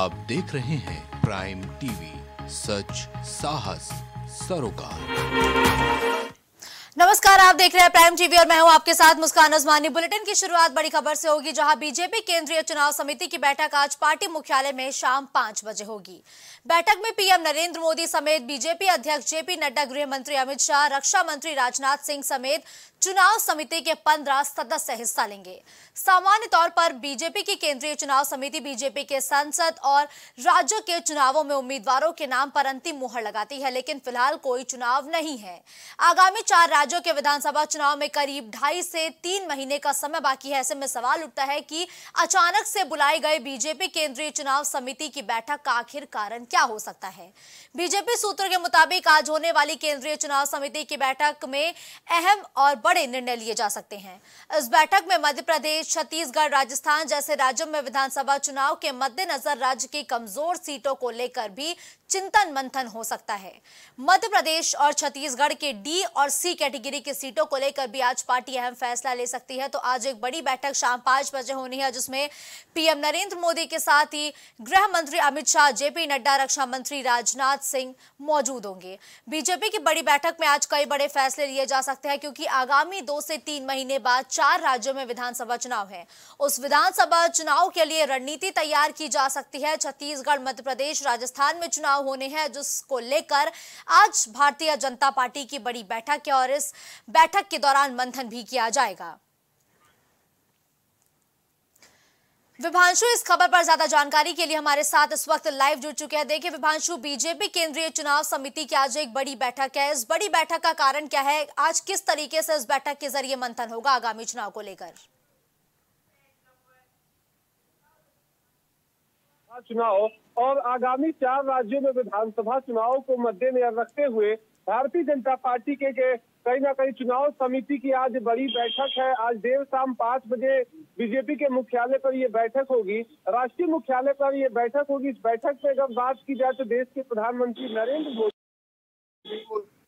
आप देख रहे हैं प्राइम टीवी सच, साहस, सरोकार। नमस्कार, आप देख रहे हैं प्राइम टीवी और मैं हूँ आपके साथ मुस्कान अजमानी बुलेटिन की शुरुआत बड़ी खबर से होगी, जहाँ बीजेपी केंद्रीय चुनाव समिति की बैठक आज पार्टी मुख्यालय में शाम पाँच बजे होगी। बैठक में पीएम नरेंद्र मोदी समेत बीजेपी अध्यक्ष जेपी नड्डा, गृह मंत्री अमित शाह, रक्षा मंत्री राजनाथ सिंह समेत चुनाव समिति के पंद्रह सदस्य हिस्सा लेंगे। सामान्य तौर पर बीजेपी की केंद्रीय चुनाव समिति बीजेपी के संसद और राज्यों के चुनावों में उम्मीदवारों के नाम पर अंतिम मुहर लगाती है, लेकिन फ़िलहाल कोई चुनाव नहीं है। आगामी चार राज्यों के विधानसभा चुनाव में करीब ढाई से तीन महीने का समय बाकी है। ऐसे में सवाल उठता है कि अचानक से बुलाई गई बीजेपी केंद्रीय चुनाव समिति की बैठक का आखिर कारण क्या हो सकता है? बीजेपी सूत्रों के मुताबिक आज होने वाली केंद्रीय चुनाव समिति की बैठक में अहम और बड़े निर्णय लिए जा सकते हैं। इस बैठक में मध्य प्रदेश, छत्तीसगढ़, राजस्थान जैसे राज्यों में विधानसभा चुनाव के मद्देनजर राज्य की कमज़ोर सीटों को लेकर भी चिंतन मंथन हो सकता है। मध्य प्रदेश और छत्तीसगढ़ के डी और सी कैटेगरी की सीटों को लेकर भी आज पार्टी अहम फैसला ले सकती है। तो आज एक बड़ी बैठक शाम पाँच बजे होनी है, जिसमें पीएम नरेंद्र मोदी के साथ ही गृह मंत्री अमित शाह, जेपी नड्डा, रक्षा मंत्री राजनाथ सिंह मौजूद होंगे। बीजेपी की बड़ी बैठक में आज कई बड़े फैसले लिए जा सकते हैं, क्योंकि आगामी दो से तीन महीने बाद चार राज्यों में विधानसभा चुनाव है। उस विधानसभा चुनाव के लिए रणनीति तैयार की जा सकती है। छत्तीसगढ़, मध्य प्रदेश, राजस्थान में चुनाव होने हैं, जिसको लेकर आज भारतीय जनता पार्टी की बड़ी बैठक है और इस बैठक के दौरान मंथन भी किया जाएगा। विभांशु, इस खबर पर ज़्यादा जानकारी के लिए हमारे साथ इस वक्त लाइव जुड़ चुके हैं। देखिए, विभांशु, बीजेपी केंद्रीय चुनाव समिति की आज एक बड़ी बैठक है। इस बड़ी बैठक का कारण क्या है? आज किस तरीके से इस बैठक के ज़रिए मंथन होगा आगामी चुनाव को लेकर? चुनाव और आगामी चार राज्यों में विधानसभा चुनाव को मद्देनजर रखते हुए भारतीय जनता पार्टी के, के कहीं ना कहीं चुनाव समिति की आज बड़ी बैठक है। आज देर शाम पाँच बजे बीजेपी के मुख्यालय पर ये बैठक होगी। राष्ट्रीय मुख्यालय पर ये बैठक होगी। इस बैठक में अगर बात की जाए तो देश के प्रधानमंत्री नरेंद्र मोदी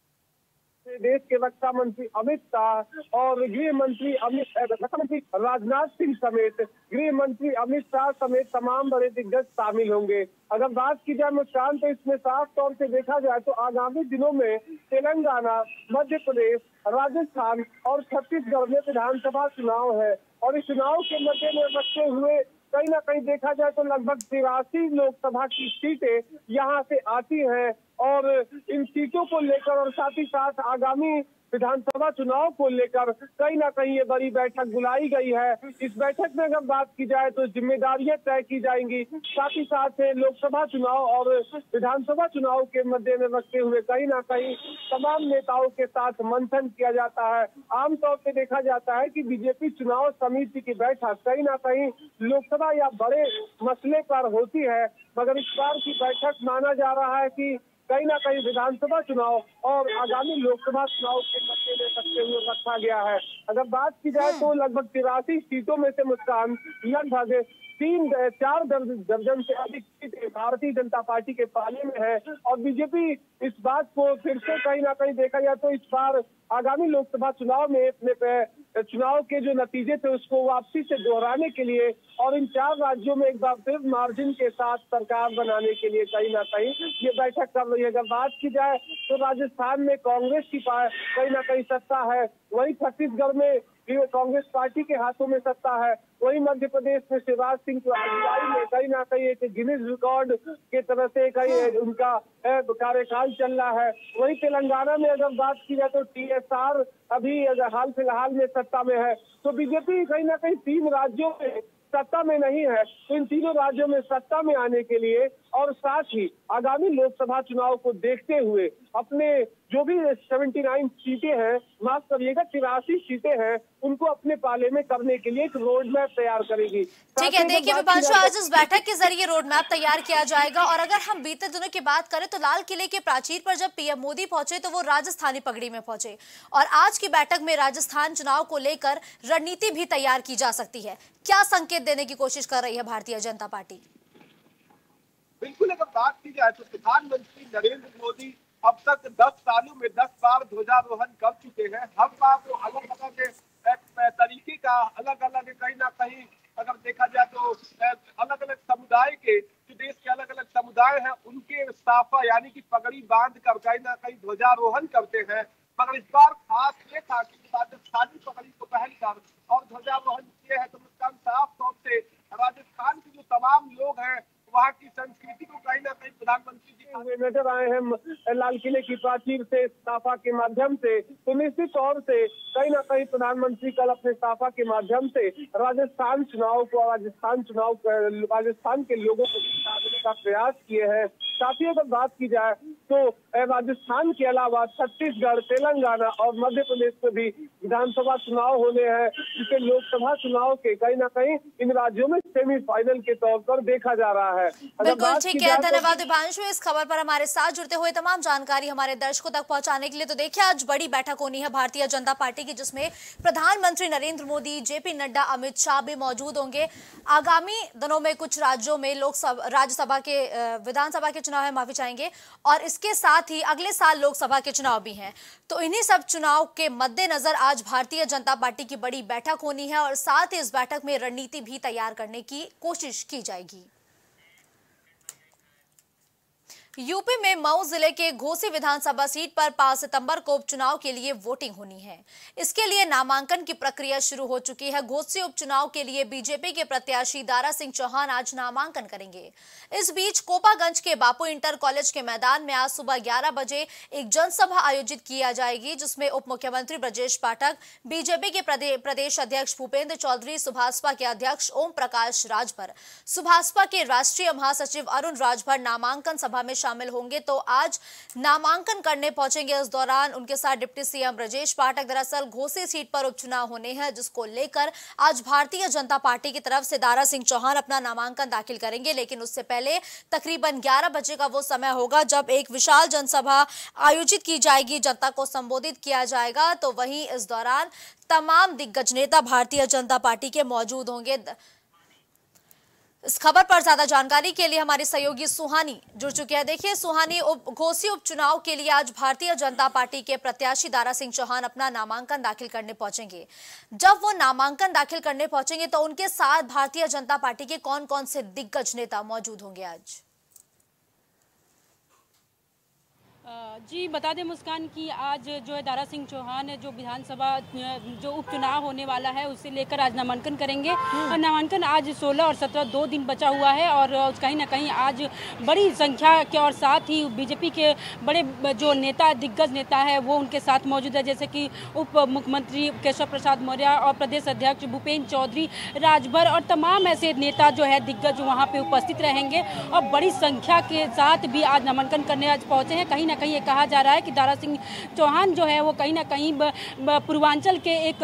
देश के रक्षा मंत्री अमित शाह और गृह मंत्री अमित रक्षा मंत्री राजनाथ सिंह समेत, गृह मंत्री अमित शाह समेत तमाम बड़े दिग्गज शामिल होंगे। अगर बात की जाए मुस्कान तो इसमें साफ़ तौर से देखा जाए तो आगामी दिनों में तेलंगाना, मध्य प्रदेश, राजस्थान और छत्तीसगढ़ में विधानसभा चुनाव है। और इस चुनाव के मद्देनजर रखते हुए कहीं ना कहीं देखा जाए तो लगभग तिरासी लोकसभा की सीटें यहाँ से आती हैं। और इन सीटों को लेकर और साथ ही साथ आगामी विधानसभा चुनाव को लेकर कहीं ना कहीं ये बड़ी बैठक बुलाई गई है। इस बैठक में अगर बात की जाए तो जिम्मेदारियाँ तय की जाएँगी। साथ ही साथ लोकसभा चुनाव और विधानसभा चुनाव के मद्देनजर रखते हुए कहीं ना कहीं तमाम नेताओं के साथ मंथन किया जाता है। आमतौर पर देखा जाता है कि बीजेपी चुनाव समिति की बैठक कहीं ना कहीं लोकसभा या बड़े मसले पर होती है। मगर इस बार की बैठक माना जा रहा है कि कहीं ना कहीं विधानसभा चुनाव और आगामी लोकसभा चुनाव के मद्दे में रखते हुए रखा गया है। अगर बात की जाए तो लगभग तिरासी सीटों में से मुस्कान लगभग तीन चार दर्जन से अधिक सीटें भारतीय जनता पार्टी के पाले में है और बीजेपी इस बात को फिर से कहीं ना कहीं देखा जाए तो इस बार आगामी लोकसभा चुनाव में अपने चुनाव के जो नतीजे थे उसको वापसी से दोहराने के लिए और इन चार राज्यों में एक बार फिर मार्जिन के साथ सरकार बनाने के लिए कहीं ना कहीं ये बैठक कर रही है। अगर बात की जाए तो राजस्थान में कांग्रेस की कहीं ना कहीं सत्ता है। वही छत्तीसगढ़ में कांग्रेस पार्टी के हाथों में सत्ता है। वही मध्य प्रदेश में शिवराज सिंह की अगुवाई में कहीं ना कहीं एक गिनीज रिकॉर्ड के तरह से कहीं उनका कार्यकाल चल रहा है। वही तेलंगाना में अगर बात की जाए तो टीएसआर अभी अगर हाल फ़िलहाल में सत्ता में है। तो बीजेपी कहीं ना कहीं तीन राज्यों में सत्ता में नहीं है। तो इन तीनों राज्यों में सत्ता में आने के लिए और साथ ही आगामी लोकसभा चुनाव को देखते हुए अपने जो भी 79 सीटें हैं माफ़ करिएगा तिरासी सीटें हैं उनको अपने पाले में करने के लिए एक रोड मैप तैयार करेगी। ठीक है देखिए विपांशु आज इस बैठक के ज़रिए रोड मैप तैयार किया जाएगा और अगर हम बीते दिनों की बात करें तो लाल किले के प्राचीर पर जब पीएम मोदी पहुँचे तो वो राजस्थानी पगड़ी में पहुँचे और आज की बैठक में राजस्थान चुनाव को लेकर रणनीति भी तैयार की जा सकती है। क्या संकेत देने की कोशिश कर रही है भारतीय जनता पार्टी? बिल्कुल अगर बात की जाए तो प्रधानमंत्री नरेंद्र मोदी अब तक 10 सालों में 10 बार ध्वजारोहण कर चुके हैं। हर बार वो अलग अलग तरीके का अलग अलग कहीं ना कहीं अगर देखा जाए तो अलग अलग समुदाय के, जो देश के अलग अलग समुदाय हैं, उनके साफा यानी कि पगड़ी बाँध कर कहीं ना कहीं ध्वजारोहण करते हैं। मगर इस बार खास ये था कि राजस्थानी पगड़ी को पहनकर और ध्वजारोहण किए हैं तो मुस्कान साफ़ तौर से राजस्थान के जो तमाम लोग हैं वहाँ की संस्कृति को कहीं ना कहीं प्रधानमंत्री जी हुए नज़र आए हैं लाल किले की प्राचीर से साफा के माध्यम से। तो निश्चित तौर से कहीं ना कहीं प्रधानमंत्री कल अपने साफा के माध्यम से राजस्थान चुनाव को, राजस्थान चुनाव राजस्थान के लोगों को का प्रयास किए हैं। साथ ही अगर बात की जाए तो राजस्थान के अलावा छत्तीसगढ़, तेलंगाना और मध्य प्रदेश में भी विधानसभा चुनाव होने हैं, जिसे लोकसभा चुनाव के कहीं ना कहीं इन राज्यों में सेमीफाइनल के तौर पर देखा जा रहा है। बिल्कुल ठीक है धन्यवाद दिपांशु। इस खबर पर हमारे साथ जुड़ते हुए तमाम जानकारी हमारे दर्शकों तक पहुँचाने के लिए तो देखिए आज बड़ी बैठक होनी है भारतीय जनता पार्टी की जिसमें प्रधानमंत्री नरेंद्र मोदी जेपी नड्डा अमित शाह भी मौजूद होंगे। आगामी दिनों में कुछ राज्यों में लोकसभा राज्यसभा के विधानसभा के चुनाव है माफ़ी चाहेंगे और इसके साथ ही अगले साल लोकसभा के चुनाव भी हैं। तो इन्हीं सब चुनाव के मद्देनजर आज भारतीय जनता पार्टी की बड़ी बैठक होनी है और साथ ही इस बैठक में रणनीति भी तैयार करने की कोशिश की जाएगी। यूपी में मऊ ज़िले के घोसी विधानसभा सीट पर 5 सितंबर को उपचुनाव के लिए वोटिंग होनी है। इसके लिए नामांकन की प्रक्रिया शुरू हो चुकी है। घोसी उपचुनाव के लिए बीजेपी के प्रत्याशी दारा सिंह चौहान आज नामांकन करेंगे। इस बीच कोपागंज के बापू इंटर कॉलेज के मैदान में आज सुबह ग्यारह बजे एक जनसभा आयोजित किया जाएगी, जिसमें उप मुख्यमंत्री ब्रजेश पाठक, बीजेपी के प्रदेश अध्यक्ष भूपेंद्र चौधरी, सुभाषपा के अध्यक्ष ओम प्रकाश राजभर, सुभाषपा के राष्ट्रीय महासचिव अरुण राजभर नामांकन सभा में शामिल होंगे। तो आज नामांकन करने पहुँचेंगे। इस दौरान उनके साथ डिप्टी सीएम ब्रजेश पाठक दरअसल घोसी सीट पर उपचुनाव होने हैं, जिसको लेकर आज भारतीय जनता पार्टी की तरफ़ से दारा सिंह चौहान अपना नामांकन दाखिल करेंगे। लेकिन उससे पहले तकरीबन 11 बजे का वो समय होगा, जब एक विशाल जनसभा आयोजित की जाएगी, जनता को संबोधित किया जाएगा। तो वहीं इस दौरान तमाम दिग्गज नेता भारतीय जनता पार्टी के मौजूद होंगे। इस खबर पर ज़्यादा जानकारी के लिए हमारे सहयोगी सुहानी जुड़ चुके हैं। देखिए, सुहानी, उप घोसी उपचुनाव के लिए आज भारतीय जनता पार्टी के प्रत्याशी दारा सिंह चौहान अपना नामांकन दाखिल करने पहुँचेंगे। जब वो नामांकन दाखिल करने पहुँचेंगे तो उनके साथ भारतीय जनता पार्टी के कौन कौन से दिग्गज नेता मौजूद होंगे आज? जी बता दें मुस्कान कि आज जो है दारा सिंह चौहान जो विधानसभा जो उपचुनाव होने वाला है उसे लेकर आज नामांकन करेंगे। हम्म। और नामांकन आज 16 और 17 दो दिन बचा हुआ है और कहीं ना कहीं आज बड़ी संख्या के और साथ ही बीजेपी के बड़े जो नेता दिग्गज नेता है वो उनके साथ मौजूद है। जैसे कि उप मुख्यमंत्री केशव प्रसाद मौर्य और प्रदेश अध्यक्ष भूपेन्द्र चौधरी राजभर और तमाम ऐसे नेता जो है दिग्गज वहाँ पे उपस्थित रहेंगे। और बड़ी संख्या के साथ भी आज नामांकन करने आज पहुँचे हैं। कहीं ना कहीं ये कहा जा रहा है कि दारा सिंह चौहान जो है, वो कहीं ना कहीं पूर्वांचल के एक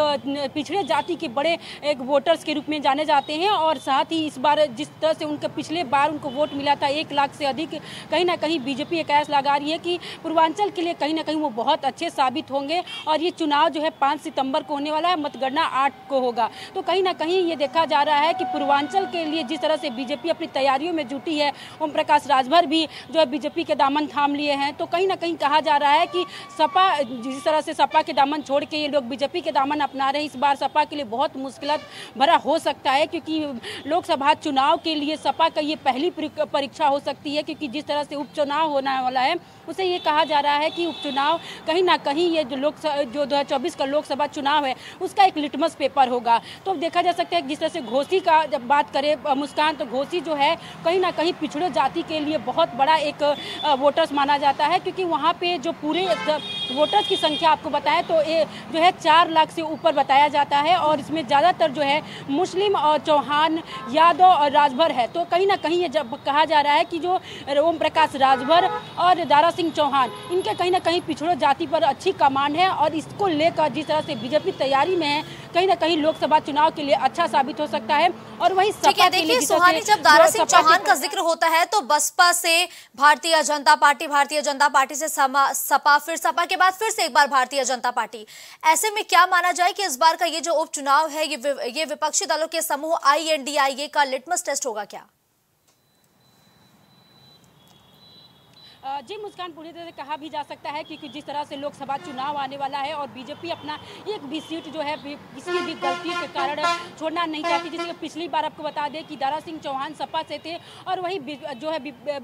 पिछड़े जाति के बड़े एक वोटर्स के रूप में जाने जाते हैं और साथ ही इस बार जिस तरह से उनके पिछले बार उनको वोट मिला था, एक लाख से अधिक कहीं ना कहीं बीजेपी एक ऐसा लगा रही है कि पूर्वांचल के लिए कहीं ना कहीं वो बहुत अच्छे साबित होंगे और ये चुनाव जो है पाँच सितंबर को होने वाला है, मतगणना आठ को होगा। तो कहीं ना कहीं ये देखा जा रहा है कि पूर्वांचल के लिए जिस तरह से बीजेपी अपनी तैयारियों में जुटी है ओम प्रकाश राजभर भी जो है बीजेपी के दामन थाम लिए हैं तो कहीं ना कहीं कहा जा रहा है कि सपा, जिस तरह से सपा के दामन छोड़ के ये लोग बीजेपी के दामन अपना रहे हैं, इस बार सपा के लिए बहुत मुश्किल भरा हो सकता है, क्योंकि लोकसभा चुनाव के लिए सपा का ये पहली परीक्षा हो सकती है, क्योंकि जिस तरह से उपचुनाव होने वाला है, उसे ये कहा जा रहा है कि उपचुनाव कहीं ना कहीं ये जो लोक, जो दो हज़ार चौबीस का लोकसभा चुनाव है, उसका एक लिटमस पेपर होगा। तो देखा जा सकता है जिस तरह से घोसी का जब बात करें मुस्कान तो घोसी जो है, कहीं ना कहीं पिछड़े जाति के लिए बहुत बड़ा एक वोटर्स माना जाता है क्योंकि वहाँ पे जो पूरे वोटर्स की संख्या आपको बताएँ तो ये जो है चार लाख से ऊपर बताया जाता है और इसमें ज़्यादातर जो है मुस्लिम और चौहान यादव और राजभर है। तो कहीं ना कहीं ये जब कहा जा रहा है कि जो ओम प्रकाश राजभर और दारा सिंह चौहान इनके कहीं ना कहीं पिछड़ो जाति पर अच्छी कमांड है और इसको लेकर जिस तरह से बीजेपी तैयारी में है कहीं ना कहीं लोकसभा चुनाव के लिए अच्छा साबित हो सकता है और वही देखिए सुहानी जब दारा सिंह चौहान का ज़िक्र होता है तो बसपा से भारतीय जनता पार्टी भारतीय जनता पार्टी से सपा, फिर सपा के बाद फिर से एक बार भारतीय जनता पार्टी। ऐसे में क्या माना जाए कि इस बार का ये जो उपचुनाव है, ये ये विपक्षी दलों के समूह, आई का लिटमस टेस्ट होगा क्या? जी, मुस्कान पूरी तरह से कहा भी जा सकता है क्योंकि जिस तरह से लोकसभा चुनाव आने वाला है और बीजेपी अपना एक भी सीट जो है किसी भी गलती के कारण छोड़ना नहीं चाहती जैसे पिछली बार आपको बता दें कि दारा सिंह चौहान सपा से थे और वही जो है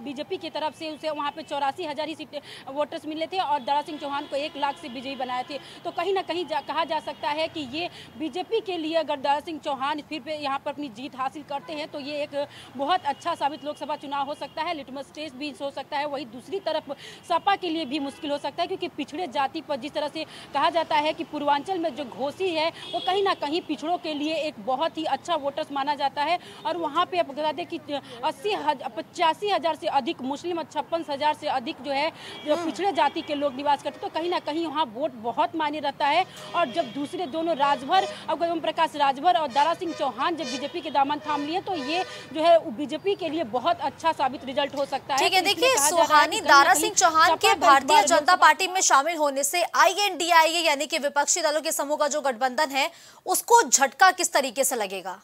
बीजेपी की तरफ़ से उसे वहाँ पर चौरासी हज़ार ही सीटें, वोटर्स मिले थे और दारा सिंह चौहान को एक लाख से विजयी बनाए थे। तो कहीं ना कहीं कहा जा सकता है कि ये बीजेपी के लिए अगर दारा सिंह चौहान फिर यहाँ पर अपनी जीत हासिल करते हैं तो ये एक बहुत अच्छा साबित लोकसभा चुनाव हो सकता है, लिटमस टेस्ट भी हो सकता है, वही दूसरी तरफ़ सपा के लिए भी मुश्किल हो सकता है क्योंकि पिछड़े जाति पर जिस तरह से कहा जाता है कि पूर्वांचल में जो घोसी है वो कहीं ना कहीं पिछड़ों के लिए एक बहुत ही अच्छा वोटर्स माना जाता है। और वहाँ पे आप बता दें कि अस्सी पचासी हज़ार से अधिक मुस्लिम और छप्पन हज़ार से अधिक जो है जो पिछड़े जाति के लोग निवास करते तो कहीं ना कहीं वहाँ वोट बहुत मान्य रहता है। और जब दूसरे दोनों राजभर और ओम प्रकाश राजभर और दारा सिंह चौहान जब बीजेपी के दामन थाम लिए तो ये जो है बीजेपी के लिए बहुत अच्छा साबित रिज़ल्ट हो सकता है। ठीक है तो देखिए सुहानी दारा सिंह चौहान के भारतीय जनता पार्टी में शामिल होने से आईएनडीआईए यानी कि विपक्षी दलों के समूह का जो गठबंधन है उसको झटका किस तरीके से लगेगा?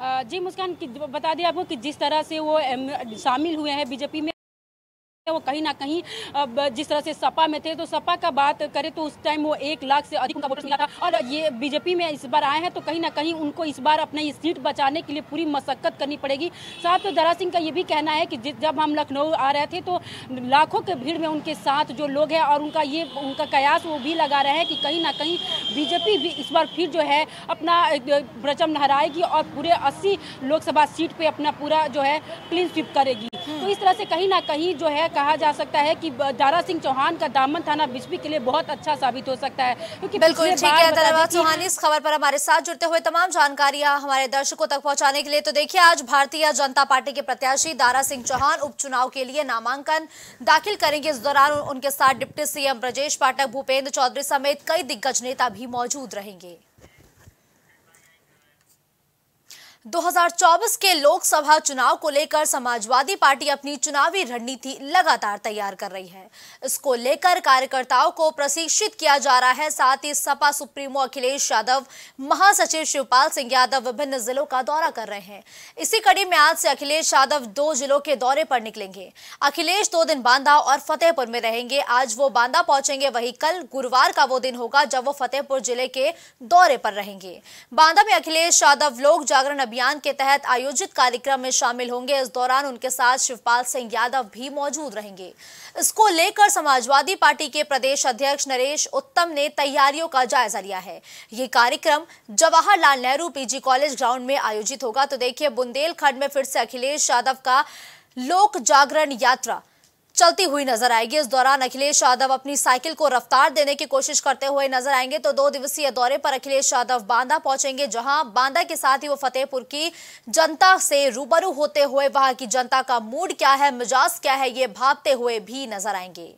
जी मुस्कान बता दिया आपको कि जिस तरह से वो शामिल हुए हैं बीजेपी में। वो कहीं ना कहीं जिस तरह से सपा में थे तो सपा का बात करें तो उस टाइम वो एक लाख से अधिक उनका वोट मिला था। और ये बीजेपी में इस बार आए हैं तो कहीं ना कहीं उनको इस बार अपना सीट बचाने के लिए पूरी मशक्कत करनी पड़ेगी। साथ तो दरा सिंह का ये भी कहना है कि जब हम लखनऊ आ रहे थे तो लाखों के भीड़ में उनके साथ जो लोग हैं और उनका ये उनका कयास वो भी लगा रहे हैं कि कहीं ना कहीं बीजेपी भी इस बार फिर जो है अपना एक, लहराएगी और पूरे 80 लोकसभा सीट पे अपना पूरा जो है क्लीन स्वीप करेगी तो इस तरह से कहीं ना कहीं जो है कहा जा सकता है कि दारा सिंह चौहान का दामन थाना बीजेपी के लिए बहुत अच्छा साबित हो सकता है। क्योंकि बिल्कुल है सुहानी इस खबर पर हमारे साथ जुड़ते हुए तमाम जानकारियाँ हमारे दर्शकों तक पहुँचाने के लिए। तो देखिए आज भारतीय जनता पार्टी के प्रत्याशी दारा सिंह चौहान उपचुनाव के लिए नामांकन दाखिल करेंगे। इस दौरान उनके साथ डिप्टी सीएम ब्रजेश पाठक भूपेंद्र चौधरी समेत कई दिग्गज नेता भी मौजूद रहेंगे। 2024 के लोकसभा चुनाव को लेकर समाजवादी पार्टी अपनी चुनावी रणनीति लगातार तैयार कर रही है। इसको लेकर कार्यकर्ताओं को प्रशिक्षित किया जा रहा है। साथ ही सपा सुप्रीमो अखिलेश यादव, महासचिव शिवपाल सिंह यादव विभिन्न जिलों का दौरा कर रहे हैं। इसी कड़ी में आज से अखिलेश यादव दो जिलों के दौरे पर निकलेंगे। अखिलेश दो दिन बांदा और फतेहपुर में रहेंगे। आज वो बांदा पहुँचेंगे, वही कल गुरुवार का वो दिन होगा जब वो फतेहपुर ज़िले के दौरे पर रहेंगे। बांदा में अखिलेश यादव लोक जागरण के तहत आयोजित कार्यक्रम में शामिल होंगे। इस दौरान उनके साथ शिवपाल सिंह यादव भी मौजूद रहेंगे। इसको लेकर समाजवादी पार्टी के प्रदेश अध्यक्ष नरेश उत्तम ने तैयारियों का जायजा लिया है। ये कार्यक्रम Jawaharlal Nehru PG college ground में आयोजित होगा। तो देखिए, बुंदेलखंड में फिर से अखिलेश यादव का लोक जागरण यात्रा चलती हुई नज़र आएगी। इस दौरान अखिलेश यादव अपनी साइकिल को रफ्तार देने की कोशिश करते हुए नज़र आएँगे। तो दो दिवसीय दौरे पर अखिलेश यादव बांदा पहुँचेंगे, जहाँ बांदा के साथ ही वो फतेहपुर की जनता से रूबरू होते हुए वहाँ की जनता का मूड क्या है, मिजाज क्या है, ये भापते हुए भी नज़र आएँगे।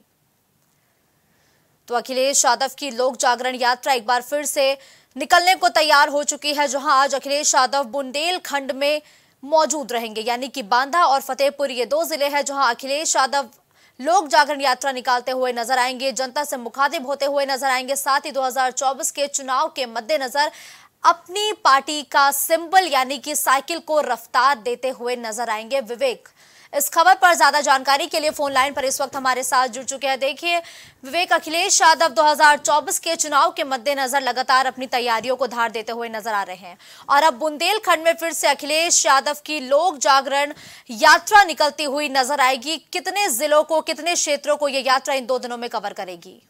तो अखिलेश यादव की लोक जागरण यात्रा एक बार फिर से निकलने को तैयार हो चुकी है, जहाँ आज अखिलेश यादव बुंदेलखंड में मौजूद रहेंगे। यानी कि बांदा और फतेहपुर ये दो ज़िले हैं, जहाँ अखिलेश यादव लोक जागरण यात्रा निकालते हुए नज़र आएँगे, जनता से मुखातिब होते हुए नज़र आएँगे। साथ ही 2024 के चुनाव के मद्देनजर अपनी पार्टी का सिंबल, यानी कि साइकिल को रफ्तार देते हुए नज़र आएँगे। विवेक इस खबर पर ज़्यादा जानकारी के लिए फ़ोन लाइन पर इस वक्त हमारे साथ जुड़ चुके हैं। देखिए, विवेक अखिलेश यादव 2024 के चुनाव के मद्देनजर लगातार अपनी तैयारियों को धार देते हुए नज़र आ रहे हैं। और अब बुंदेलखंड में फिर से अखिलेश यादव की लोक जागरण यात्रा निकलती हुई नज़र आएगी। कितने जिलों को, कितने क्षेत्रों को यह यात्रा इन दो दिनों में कवर करेगी?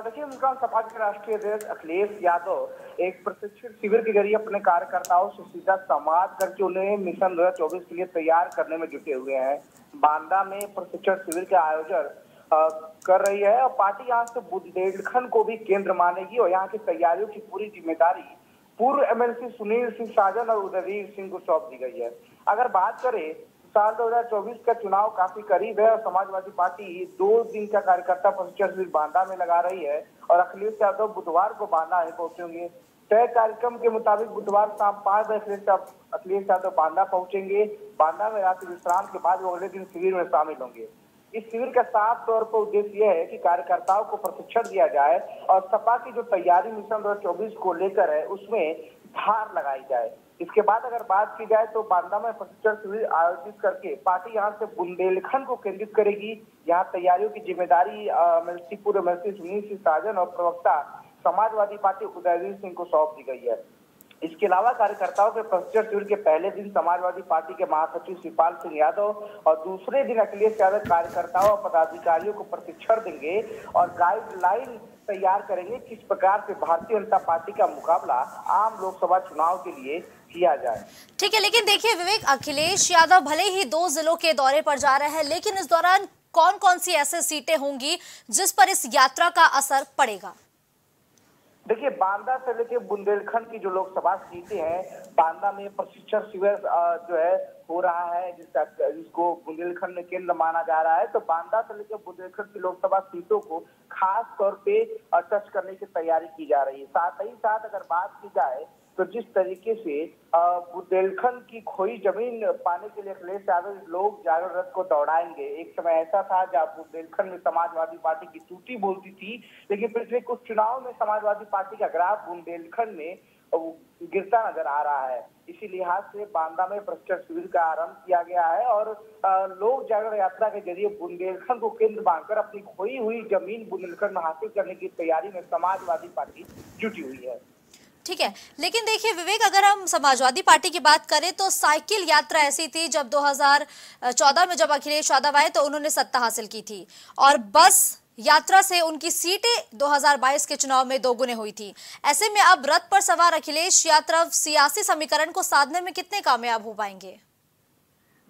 देखिए मुस्कान सपा के राष्ट्रीय अध्यक्ष अखिलेश यादव एक प्रशिक्षण शिविर के ज़रिए अपने कार्यकर्ताओं से सीधा संवाद करके उन्हें मिशन 2024 के लिए तैयार करने में जुटे हुए हैं। बांदा में प्रशिक्षण शिविर के आयोजन कर रही है और पार्टी यहाँ से बुंदेलखंड को भी केंद्र मानेगी और यहाँ की तैयारियों की पूरी ज़िम्मेदारी पूर्व एमएलसी सुनील सिंह साजन और उदयवीर सिंह को सौंप दी गई है। अगर बात करें साल 2024 का चुनाव काफ़ी करीब है और समाजवादी पार्टी दो दिन का कार्यकर्ता प्रशिक्षण बांदा में लगा रही है और अखिलेश यादव बुधवार को बांदा आए पहुँचेंगे तय कार्यक्रम के मुताबिक बुधवार शाम पाँच बजे अखिलेश यादव- बांदा पहुँचेंगे। बांदा में रात्रि विश्राम के बाद वो अगले दिन शिविर में शामिल होंगे। इस शिविर का साफ़ तौर पर उद्देश्य यह है कि कार्यकर्ताओं को प्रशिक्षण दिया जाए और सपा की जो तैयारी मिशन 2024 को लेकर है, उसमें धार लगाई जाए। इसके बाद अगर बात की जाए तो बांदा में प्रशिक्षण शिविर आयोजित करके पार्टी यहाँ से बुंदेलखंड को केंद्रित करेगी। यहाँ तैयारियों की ज़िम्मेदारी पूर्व एमएलसी सुनील सिंह साजन और प्रवक्ता समाजवादी पार्टी उदयवीर सिंह को सौंप दी गई है। इसके अलावा कार्यकर्ताओं के प्रशिक्षण शिविर के पहले दिन समाजवादी पार्टी के महासचिव शिवपाल सिंह यादव और दूसरे दिन अखिलेश यादव कार्यकर्ताओं और पदाधिकारियों को प्रशिक्षण देंगे और गाइडलाइन तैयार करेंगे किस प्रकार से भारतीय जनता पार्टी का मुकाबला आम लोकसभा चुनाव के लिए किया जाए। ठीक है लेकिन देखिए विवेक अखिलेश यादव भले ही दो जिलों के दौरे पर जा रहे हैं लेकिन इस दौरान कौन कौन सी ऐसे सीटें होंगी जिस पर इस यात्रा का असर पड़ेगा? देखिए बांदा से लेके बुंदेलखंड की जो लोकसभा सीटें हैं बांदा में प्रशिक्षण शिविर जो है हो रहा है जिसका जिसको बुंदेलखंड में केंद्र माना जा रहा है तो बांदा से लेकर बुंदेलखंड की लोकसभा सीटों को खास तौर पे टच करने की तैयारी की जा रही है। साथ ही साथ अगर बात की जाए तो जिस तरीके से बुंदेलखंड की खोई ज़मीन पाने के लिए अखिलेश यादव लोग जागरण रथ को दौड़ाएँगे। एक समय ऐसा था जब बुंदेलखंड में समाजवादी पार्टी की टूटी बोलती थी, लेकिन पिछले कुछ चुनाव में समाजवादी पार्टी का ग्राफ बुंदेलखंड में गिरता नज़र आ रहा है। इसी लिहाज से बांदा में प्रशिक्षण शिविर का आरंभ किया गया है और लोक जागरण यात्रा के ज़रिए बुंदेलखंड को केंद्र मानकर अपनी खोई हुई ज़मीन बुंदेलखंड में हासिल करने की तैयारी में समाजवादी पार्टी जुटी हुई है। ठीक है? लेकिन देखिए विवेक, अगर हम समाजवादी पार्टी की बात करें तो साइकिल यात्रा ऐसी थी जब 2014 में जब अखिलेश यादव आए तो उन्होंने सत्ता हासिल की थी। और बस यात्रा से उनकी सीटें 2022 के चुनाव में दोगुने हुई थी। ऐसे में अब रथ पर सवार अखिलेश यादव सियासी समीकरण को साधने में कितने कामयाब हो पाएँगे?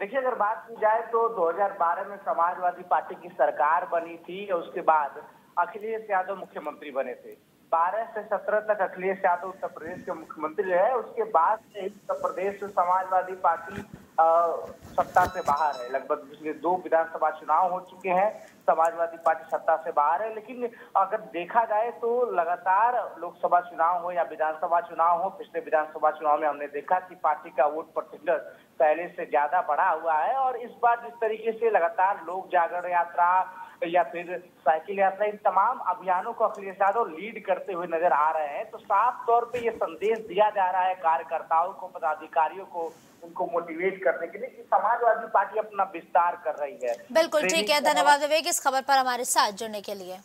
देखिए, अगर बात की जाए तो 2012 में समाजवादी पार्टी की सरकार बनी थी उसके बाद अखिलेश यादव मुख्यमंत्री बने थे। बारह से सत्रह तक अखिलेश यादव उत्तर प्रदेश के मुख्यमंत्री रहे। उसके बाद से उत्तर प्रदेश समाजवादी पार्टी सत्ता से बाहर है। लगभग पिछले दो विधानसभा चुनाव हो चुके हैं। समाजवादी पार्टी सत्ता से बाहर है। लेकिन अगर देखा जाए तो लगातार लोकसभा चुनाव हो या विधानसभा चुनाव हो, पिछले विधानसभा चुनाव में हमने देखा कि पार्टी का वोट परसेंटेज पहले से ज़्यादा बढ़ा हुआ है। और इस बार जिस तरीके से लगातार लोक जागरण यात्रा या फिर साइकिल यात्रा इन तमाम अभियानों को अखिलेश यादव लीड करते हुए नज़र आ रहे हैं। तो साफ़ तौर पे ये संदेश दिया जा रहा है कार्यकर्ताओं को पदाधिकारियों को उनको मोटिवेट करने के लिए कि समाजवादी पार्टी अपना विस्तार कर रही है। बिल्कुल ठीक है धन्यवाद विवेक इस खबर पर हमारे साथ जुड़ने के लिए।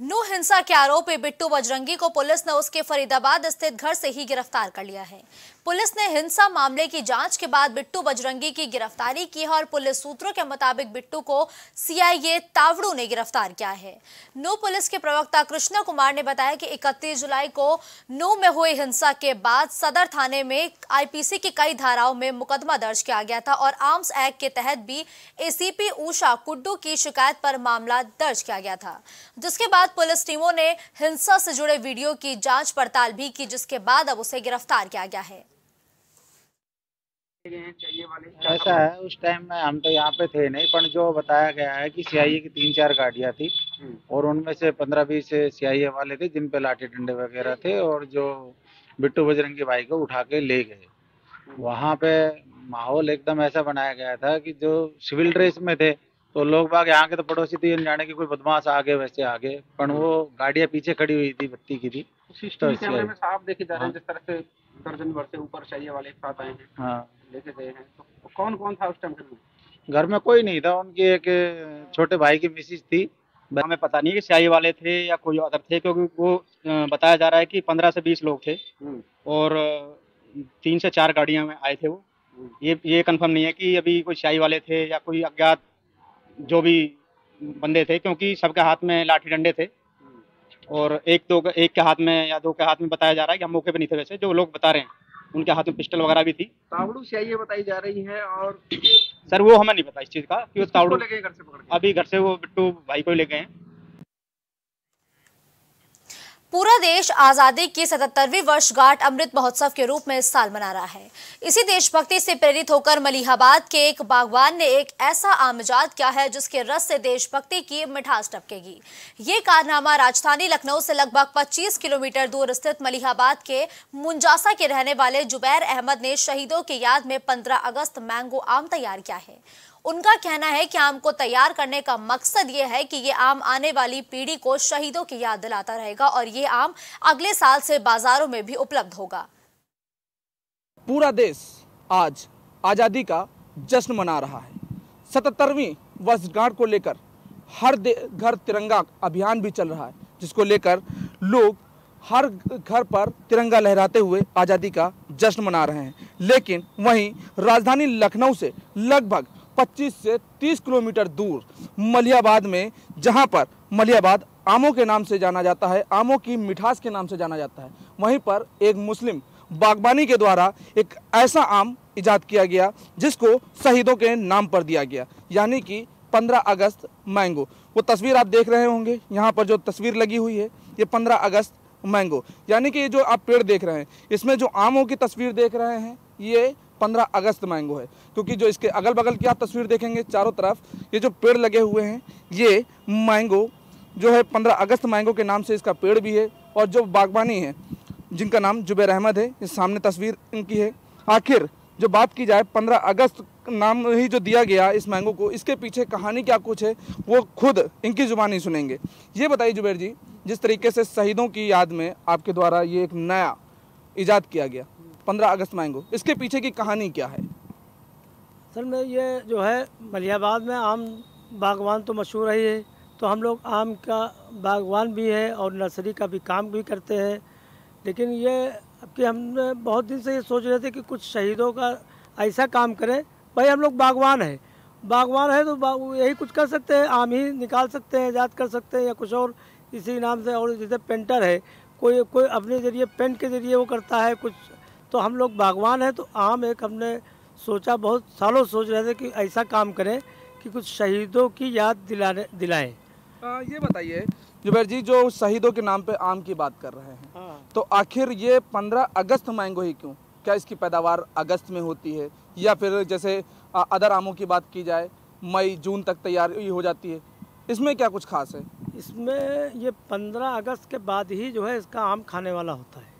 नो हिंसा के आरोपी बिट्टू बजरंगी को पुलिस ने उसके फरीदाबाद स्थित घर से ही गिरफ़्तार कर लिया है। पुलिस ने हिंसा मामले की जाँच के बाद बिट्टू बजरंगी की गिरफ्तारी की है और पुलिस सूत्रों के मुताबिक बिट्टू को सीआईए तावड़ू ने गिरफ़्तार किया है। नो पुलिस के प्रवक्ता कृष्णा कुमार ने बताया कि 31 जुलाई को नो में हुई हिंसा के बाद सदर थाने में आईपीसी की कई धाराओं में मुकदमा दर्ज किया गया था और आर्म्स एक्ट के तहत भी एसीपी उषा कुड्डू की शिकायत पर मामला दर्ज किया गया था। जिसके बाद पुलिस टीमों ने हिंसा से जुड़े वीडियो की जाँच पड़ताल भी की, जिसके बाद अब उसे गिरफ़्तार किया गया है। ऐसा है उस टाइम में हम तो यहाँ पे थे नहीं पर जो बताया गया है कि सीआईए की तीन चार गाड़ियाँ थी हम्म। और उनमें से पंद्रह बीस सीआईए वाले थे जिन पे लाठी डंडे वगैरह थे और जो बिट्टू बजरंगी भाई को उठा के ले गए हम्म। वहाँ पे माहौल एकदम ऐसा बनाया गया था कि जो सिविल ड्रेस में थे तो लोग बाग यहाँ के तो पड़ोसी थी जाने की कोई बदमाश आगे वैसे आगे पर वो गाड़ियाँ पीछे खड़ी हुई थी बत्ती की थी तो साफ़ देखे जा रहे हैं हाँ। जिस तरह से दर्जन भर से ऊपर चाहिए वाले साथ आए हैं हाँ लेके गए हैं। तो कौन कौन था उस टाइम घर में कोई नहीं था। उनकी एक छोटे भाई की मिसिज थी। हमें पता नहीं कि स्याही वाले थे या कोई अदर थे क्योंकि वो बताया जा रहा है कि पंद्रह से बीस लोग थे। हम्म। और तीन से चार गाड़ियाँ में आए थे वो। हम्म। ये ये कंफर्म नहीं है कि अभी कोई स्याही वाले थे या कोई अज्ञात जो भी बंदे थे क्योंकि सबके हाथ में लाठी डंडे थे। हम्म। और एक दो एक के हाथ में या दो के हाथ में बताया जा रहा है कि हम मौके पे नहीं थे वैसे जो लोग बता रहे हैं। उनके हाथ में पिस्टल वगैरह भी थी। तावड़ू से बताई जा रही है और सर वो हमें नहीं पता इस चीज़ का कि वो तावड़ू अभी घर से वो बिट्टू भाई को लेके गए हैं। पूरा देश आज़ादी की सतहत्तरवीं वर्षगांठ अमृत महोत्सव के रूप में इस साल मना रहा है। इसी देशभक्ति से प्रेरित होकर मलिहाबाद के एक बागवान ने एक ऐसा आमजाद किया है जिसके रस से देशभक्ति की मिठास टपकेगी? ये कारनामा राजधानी लखनऊ से लगभग 25 किलोमीटर दूर स्थित मलिहाबाद के मुंजासा के रहने वाले जुबैर अहमद ने शहीदों की याद में पंद्रह अगस्त मैंगो आम तैयार किया है। उनका कहना है कि आम को तैयार करने का मकसद ये है कि ये आम आने वाली पीढ़ी को शहीदों की याद दिलाता रहेगा और ये आम अगले साल से बाजारों में भी उपलब्ध होगा। पूरा देश आज आज़ादी का जश्न मना रहा है। सतहत्तरवीं वर्षगांठ को लेकर हर घर तिरंगा अभियान भी चल रहा है, जिसको लेकर लोग हर घर पर तिरंगा लहराते हुए आज़ादी का जश्न मना रहे हैं। लेकिन वहीं राजधानी लखनऊ से लगभग 25 से 30 किलोमीटर दूर मलियाबाद में, जहाँ पर मलियाबाद आमों के नाम से जाना जाता है, आमों की मिठास के नाम से जाना जाता है। वहीं पर एक मुस्लिम बागबानी के द्वारा एक ऐसा आम इजाद किया गया, जिसको शहीदों के नाम पर दिया गया, यानी कि 15 अगस्त मैंगो। वो तस्वीर आप देख रहे होंगे, यहाँ पर जो तस्वीर लगी हुई है, ये 15 अगस्त मैंगो। यानी कि ये जो आप पेड़ देख रहे हैं, इसमें जो आमों की तस्वीर देख रहे हैं, ये 15 अगस्त मैंगो है। क्योंकि जो इसके अगल बगल की आप तस्वीर देखेंगे चारों तरफ़, ये जो पेड़ लगे हुए हैं, ये मैंगो, जो है 15 अगस्त मैंगो के नाम से इसका पेड़ भी है और जो बागबानी है, जिनका नाम जुबैर अहमद है, इस सामने तस्वीर इनकी है। आखिर जो बात की जाए 15 अगस्त नाम ही जो दिया गया इस मैंगो को, इसके पीछे कहानी क्या कुछ है, वो खुद इनकी जुबानी सुनेंगे। ये बताइए जुबैर जी, जिस तरीके से शहीदों की याद में आपके द्वारा ये एक नया ईजाद किया गया। 15 अगस्त मैंगो इसके पीछे की कहानी क्या है? सर, में ये जो है मलियाबाद में आम बागवान तो मशहूर ही है। तो हम लोग आम का बागवान भी है और नर्सरी का भी काम भी करते हैं। लेकिन ये कि हमने बहुत दिन से ये सोच रहे थे कि कुछ शहीदों का ऐसा काम करें। भाई, हम लोग बागवान हैं। बागवान है तो यही कुछ कर सकते हैं, आम ही निकाल सकते हैं ईजाद कर सकते हैं या कुछ और इसी नाम से, और जैसे पेंटर है, कोई कोई अपने ज़रिए, पेंट के ज़रिए वो करता है, कुछ तो हम लोग बागवान हैं तो आम एक हमने सोचा बहुत सालों सोच रहे थे कि ऐसा काम करें कि कुछ शहीदों की याद दिलाने दिलाएँ। आ, ये बताइए जुबैर जी जो शहीदों के नाम पे आम की बात कर रहे हैं हाँ। तो आखिर ये 15 अगस्त मैंगो ही क्यों? क्या इसकी पैदावार अगस्त में होती है? या फिर जैसे अदर आमों की बात की जाए मई जून तक तैयारी हो जाती है इसमें क्या कुछ खास है? इसमें ये 15 अगस्त के बाद ही जो है इसका आम खाने वाला होता है।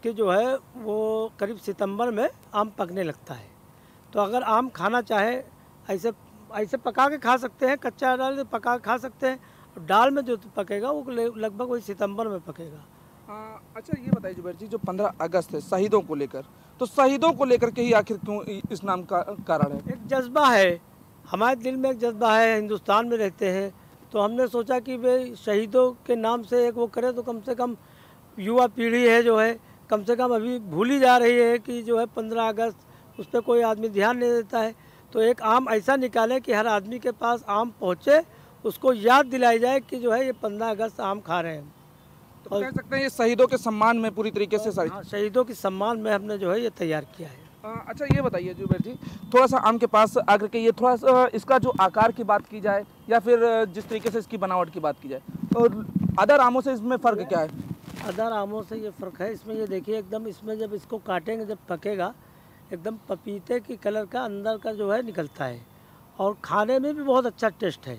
इसके जो है वो करीब सितंबर में आम पकने लगता है। तो अगर आम खाना चाहे ऐसे ऐसे पका के खा सकते हैं कच्चा डाल पका के खा सकते हैं दाल में जो पकेगा वो लगभग वही सितंबर में पकेगा। आ, अच्छा ये बताइए जुबैर जी जो 15 अगस्त है शहीदों को लेकर तो शहीदों को लेकर के ही आखिर क्यों इस नाम का कारण है? एक जज्बा है। हमारे दिल में एक जज्बा है हिंदुस्तान में रहते हैं। तो हमने सोचा कि भाई शहीदों के नाम से एक वो करें तो कम से कम युवा पीढ़ी है जो है कम से कम अभी भूली जा रही है कि जो है पंद्रह अगस्त उस पर कोई आदमी ध्यान नहीं देता है। तो एक आम ऐसा निकाले कि हर आदमी के पास आम पहुँचे उसको याद दिलाई जाए कि जो है ये पंद्रह अगस्त आम खा रहे हैं। तो और कह सकते हैं ये शहीदों के सम्मान में पूरी तरीके से हाँ, शहीदों के सम्मान में हमने जो है ये तैयार किया है। आ, अच्छा ये बताइए जुबेर जी थोड़ा सा आम के पास आकर के ये थोड़ा सा इसका जो आकार की बात की जाए या फिर जिस तरीके से इसकी बनावट की बात की जाए और अदर आमों से इसमें फ़र्क क्या है? अदर आमों से ये फ़र्क है इसमें ये देखिए एकदम इसमें जब इसको काटेंगे जब पकेगा एकदम पपीते की कलर का अंदर का जो है निकलता है। और खाने में भी बहुत अच्छा टेस्ट है।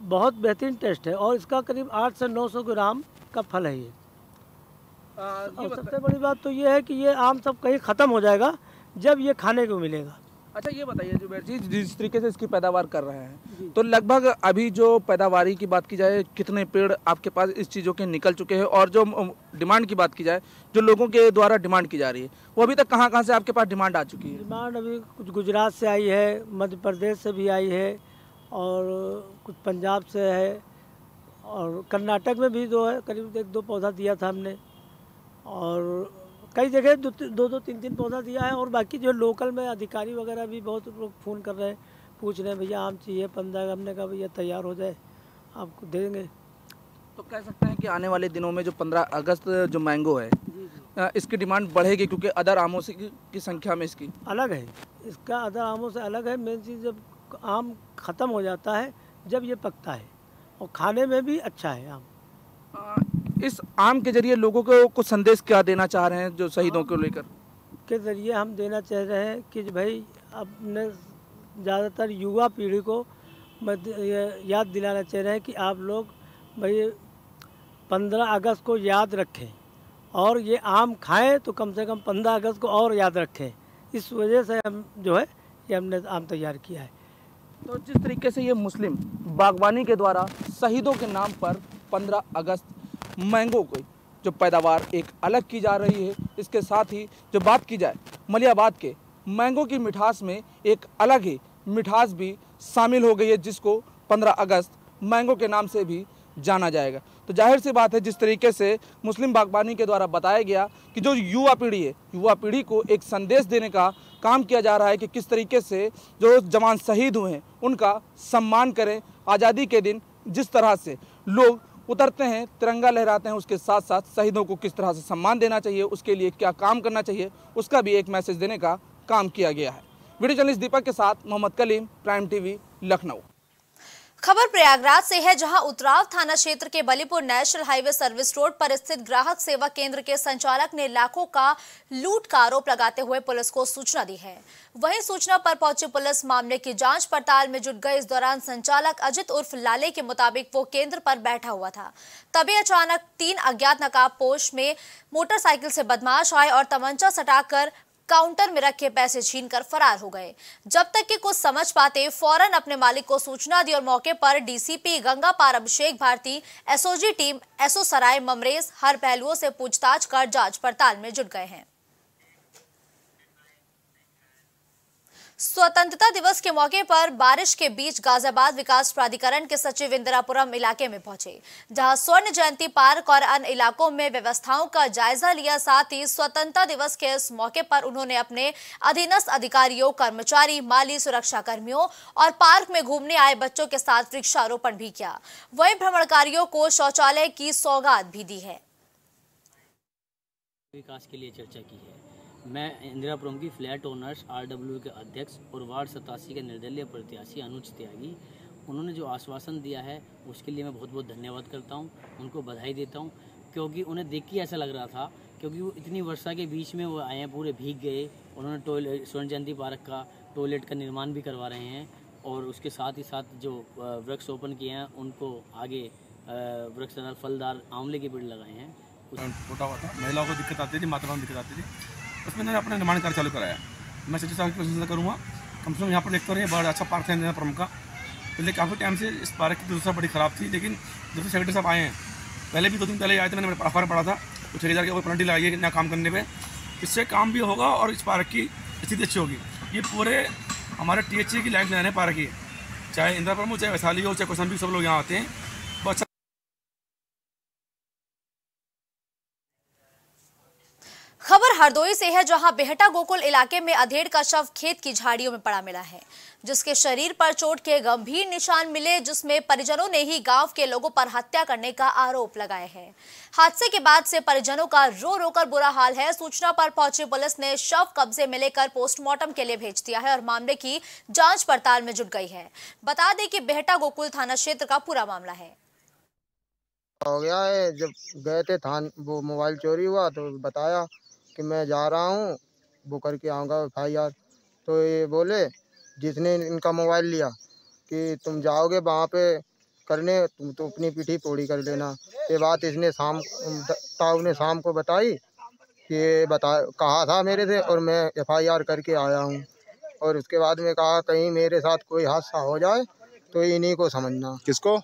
बहुत बेहतरीन टेस्ट है और इसका करीब आठ से नौ सौ ग्राम का फल है ये। और सबसे बड़ी बात तो ये है कि ये आम सब कहीं ख़त्म हो जाएगा जब ये खाने को मिलेगा। अच्छा ये बताइए जुबैर जी, जिस तरीके से इसकी पैदावार कर रहे हैं तो लगभग अभी जो पैदावारी की बात की जाए, कितने पेड़ आपके पास इस चीज़ों के निकल चुके हैं और जो डिमांड की बात की जाए, जो लोगों के द्वारा डिमांड की जा रही है, वो अभी तक कहाँ कहाँ से आपके पास डिमांड आ चुकी है? डिमांड अभी कुछ गुजरात से आई है, मध्य प्रदेश से भी आई है और कुछ पंजाब से है और कर्नाटक में भी जो है, करीब एक दो पौधा दिया था हमने और कई जगह दो दो, दो तीन तीन पौधा दिया है और बाकी जो लोकल में अधिकारी वगैरह भी बहुत लोग फ़ोन कर रहे हैं पूछ रहे हैं भैया आम चाहिए पंद्रह हमने कहा भैया तैयार हो जाए आपको देंगे। तो कह सकते हैं कि आने वाले दिनों में जो पंद्रह अगस्त जो मैंगो है। इसकी डिमांड बढ़ेगी क्योंकि अदर आमों से की संख्या में इसकी। अलग है। इसका अदर आमों से अलग है। मेन चीज़ जब आम ख़त्म हो जाता है जब ये पकता है और खाने में भी अच्छा है आम। इस आम के ज़रिए लोगों को कुछ संदेश क्या देना चाह रहे हैं जो शहीदों को लेकर? के ज़रिए हम देना चाह रहे हैं कि भाई अपने ज़्यादातर युवा पीढ़ी को याद दिलाना चाह रहे हैं कि आप लोग भाई पंद्रह अगस्त को याद रखें। और ये आम खाएँ तो कम से कम पंद्रह अगस्त को और याद रखें। इस वजह से हम जो है ये हमने आम तैयार किया है। तो जिस तरीके से ये मुस्लिम बागवानी के द्वारा शहीदों के नाम पर 15 अगस्त मैंगो की जो पैदावार एक अलग की जा रही है। इसके साथ ही जो बात की जाए, मलियाबाद के मैंगो की मिठास में एक अलग ही मिठास भी शामिल हो गई है, जिसको 15 अगस्त मैंगो के नाम से भी जाना जाएगा। तो ज़ाहिर सी बात है, जिस तरीके से मुस्लिम बागबानी के द्वारा बताया गया कि जो युवा पीढ़ी है, युवा पीढ़ी को एक संदेश देने का काम किया जा रहा है कि किस तरीके से जो जवान शहीद हुए हैं, उनका सम्मान करें, आज़ादी के दिन जिस तरह से लोग उतरते हैं, तिरंगा लहराते हैं, उसके साथ साथ शहीदों को किस तरह से सम्मान देना चाहिए, उसके लिए क्या काम करना चाहिए, उसका भी एक मैसेज देने का काम किया गया है। वीडियो जर्नलिस्ट दीपक के साथ मोहम्मद कलीम प्राइम टीवी लखनऊ। खबर प्रयागराज से है, जहाँ उतराव थाना क्षेत्र के Balipur national highway service road पर स्थित ग्राहक सेवा केंद्र के संचालक ने लाखों का लूट का आरोप लगाते हुए पुलिस को सूचना दी है। वहीं सूचना पर पहुँची पुलिस मामले की जाँच पड़ताल में जुट गई इस दौरान संचालक अजित उर्फ़ लाले के मुताबिक वो केंद्र पर बैठा हुआ था। तभी अचानक तीन अज्ञात नकाब में मोटरसाइकिल से बदमाश आए और तमंचा सटाकर काउंटर में रखे पैसे छीनकर फरार हो गए। जब तक कि कुछ समझ पाते, फ़ौरन अपने मालिक को सूचना दी और मौके पर DCP Ganga Paar Abhishek Bharti, SOG team, SO Sarai, Mamrez, हर पहलुओं से पूछताछ कर जाँच पड़ताल में जुट गए हैं। स्वतंत्रता दिवस के मौके पर बारिश के बीच गाजियाबाद विकास प्राधिकरण के सचिव इंदिरापुरम इलाके में पहुँचे, जहाँ स्वर्ण जयंती पार्क और अन्य इलाकों में व्यवस्थाओं का जायजा लिया। साथ ही स्वतंत्रता दिवस के इस मौके पर उन्होंने अपने अधीनस्थ अधिकारियों, कर्मचारी, माली सुरक्षा कर्मियों और पार्क में घूमने आए बच्चों के साथ वृक्षारोपण भी किया। वही भ्रमणकारियों को शौचालय की सौगात भी दी है। विकास के लिए चर्चा की है। मैं इंदिरापुरम की फ्लैट ओनर्स, आरडब्ल्यू के अध्यक्ष और वार्ड सतासी के निर्दलीय प्रत्याशी अनुज त्यागी। उन्होंने जो आश्वासन दिया है, उसके लिए मैं बहुत बहुत धन्यवाद करता हूँ। उनको बधाई देता हूँ, क्योंकि उन्हें देख के ऐसा लग रहा था, क्योंकि वो इतनी वर्षा के बीच में वो आए हैं, पूरे भीग गए। उन्होंने टॉयलेट स्वर्ण जयंती पार्क का टॉयलेट का निर्माण भी करवा रहे हैं और उसके साथ ही साथ जो वृक्ष ओपन किए हैं, उनको आगे वृक्ष फलदार आंवले के पेड़ लगाए हैं। छोटा हुआ था। महिलाओं को दिक्कत आती थी, माताओं को दिक्कत आती थी। उसमें मैंने अपना निर्माण कार्य चालू कराया। मैं सचिव साहब की प्रशंसा करूँगा। कम से कम यहाँ पर देखते रहे बड़ा अच्छा पार्क है प्रमुख का। पहले काफ़ी टाइम से इस पार्क की दूसरा बड़ी ख़राब थी, लेकिन जब से सेक्रेटरी साहब आए हैं, पहले भी दो दिन पहले आए थे, मैंने अखबार पढ़ा था तो ठेकेदार की कोई पेनल्टी है, नया काम करने पर इससे काम भी होगा और इस पार्क की स्थिति अच्छी होगी। ये पूरे हमारे टी की लाइफ लाइन है पार्क की चाहे इंदिरापुरम हो, चाहे वैशाली हो, चाहे कौशंबी सब लोग यहाँ आते हैं बहुत अच्छा खबर हरदोई से है जहाँ बेहटा गोकुल इलाके में अधेड़ का शव खेत की झाड़ियों में पड़ा मिला है, जिसके शरीर पर चोट के गंभीर निशान मिले, जिसमें परिजनों ने ही गाँव के लोगों पर हत्या करने का आरोप लगाए हैं। हादसे के बाद से परिजनों का रो रो कर बुरा हाल है। सूचना पर पहुँची पुलिस ने शव कब्जे में लेकर पोस्टमार्टम के लिए भेज दिया है और मामले की जाँच पड़ताल में जुट गई है। बता दें कि बेहटा गोकुल थाना क्षेत्र का पूरा मामला है। हो गया है, जब गए थे थान, वो मोबाइल चोरी हुआ तो बताया कि मैं जा रहा हूँ वो करके आऊँगा। एफ़ आई आर तो ये बोले जिसने इनका मोबाइल लिया कि तुम जाओगे वहाँ पे करने तुम तो अपनी पीठी पोड़ी कर लेना। ये बात इसने शाम ताऊ ने शाम को बताई कि ये बता कहा था मेरे से और मैं एफ़ आई आर करके आया हूँ। और उसके बाद में कहा कहीं मेरे साथ कोई हादसा हो जाए तो इन्हीं को समझना। किसको?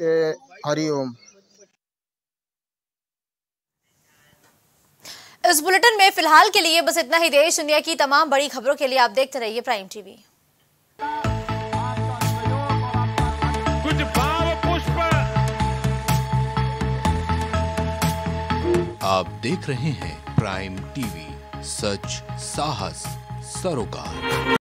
ये हरिओम। इस बुलेटिन में फ़िलहाल के लिए बस इतना ही। देश दुनिया की तमाम बड़ी खबरों के लिए आप देखते रहिए प्राइम टीवी। कुछ पुष्प आप देख रहे हैं प्राइम टीवी, सच, साहस, सरोकार।